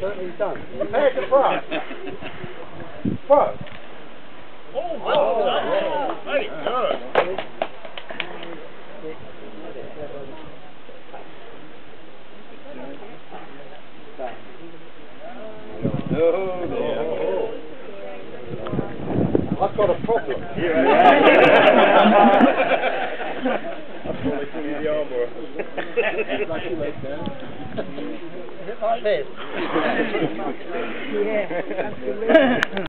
certainly done. Oh, no. I've got a problem. That's what they call you the armourer. Is it like this? Yeah, absolutely.